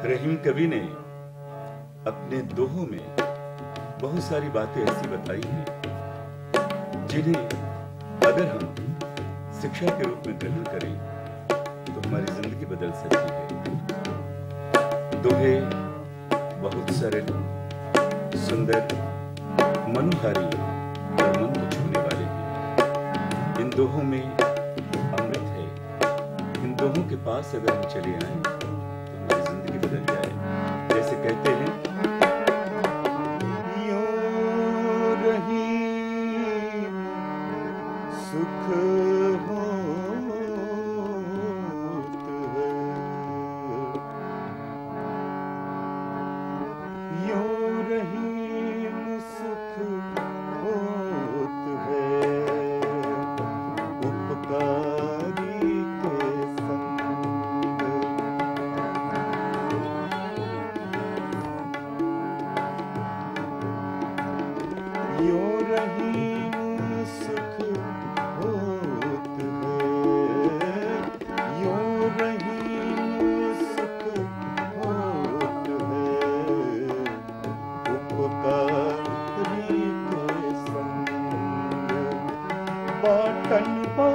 रहीम कवि ने अपने दोहों में बहुत सारी बातें ऐसी बताई हैं, जिन्हें अगर हम शिक्षा के रूप में ग्रहण करें तो हमारी ज़िंदगी बदल सकती है। दोहे बहुत सरल, सुंदर, मनोहारी और मन को छूने वाले हैं। इन दोहों में अमृत है। इन दोहों के पास अगर हम चले आए सुख மாட்டன் மா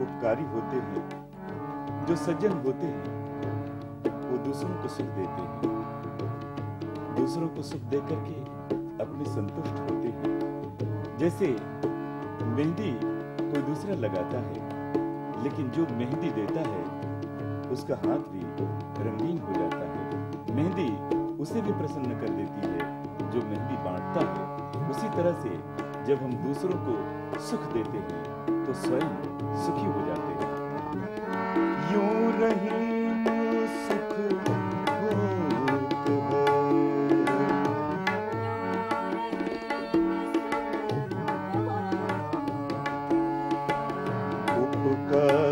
उपकारी होते हैं, जो सज्जन होते हैं, वो दूसरों को सुख देते हैं। दूसरों को सुख दे करके अपने संतुष्ट होते हैं। जैसे मेहंदी कोई दूसरा लगाता है, लेकिन जो मेहंदी देता है, उसका हाथ भी रंगीन हो जाता है। मेहंदी उसे भी प्रसन्न कर देती है, जो मेहंदी बांटता है, उसी तरह से जब हम दूसरों को सुख देते हैं तो स्वयं सुखी हो जाते हैं। यूँ रहे सुख उपकार